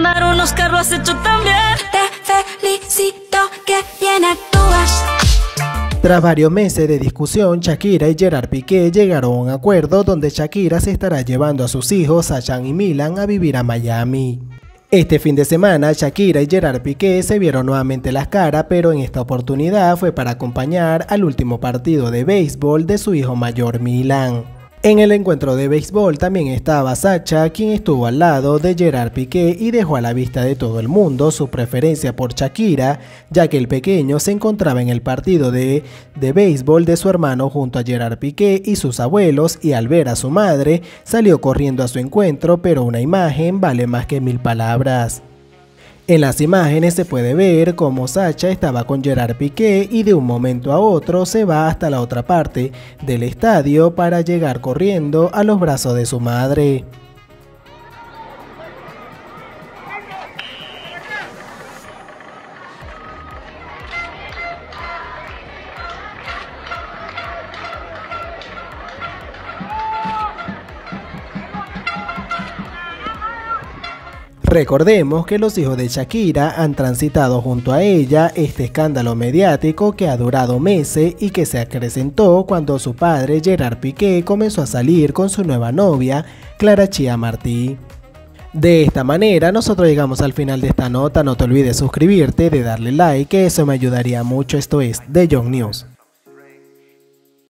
mandar unos carros has hecho también. Te felicito que bien actúas. Tras varios meses de discusión, Shakira y Gerard Piqué llegaron a un acuerdo donde Shakira se estará llevando a sus hijos, Sachan y Milan, a vivir a Miami. Este fin de semana, Shakira y Gerard Piqué se vieron nuevamente las caras, pero en esta oportunidad fue para acompañar al último partido de béisbol de su hijo mayor Milan. En el encuentro de béisbol también estaba Sacha, quien estuvo al lado de Gerard Piqué y dejó a la vista de todo el mundo su preferencia por Shakira, ya que el pequeño se encontraba en el partido de, de béisbol de su hermano junto a Gerard Piqué y sus abuelos y al ver a su madre salió corriendo a su encuentro, pero una imagen vale más que mil palabras. En las imágenes se puede ver cómo Sacha estaba con Gerard Piqué y de un momento a otro se va hasta la otra parte del estadio para llegar corriendo a los brazos de su madre. Recordemos que los hijos de Shakira han transitado junto a ella este escándalo mediático que ha durado meses y que se acrecentó cuando su padre Gerard Piqué comenzó a salir con su nueva novia, Clara Chia Martí. De esta manera nosotros llegamos al final de esta nota, no te olvides suscribirte, de darle like, que eso me ayudaría mucho, esto es The Young News.